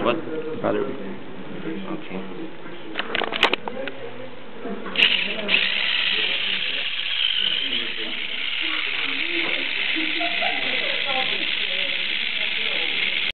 What? Better. Okay. Thank you.